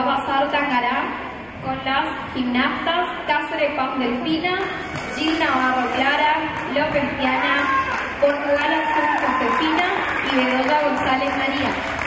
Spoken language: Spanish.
Va a pasar Tangará con las gimnastas Cáceres Paz Delfina, Gil Navarro Clara, López Diana, Portugal Azul Josefina y Bedoya González María.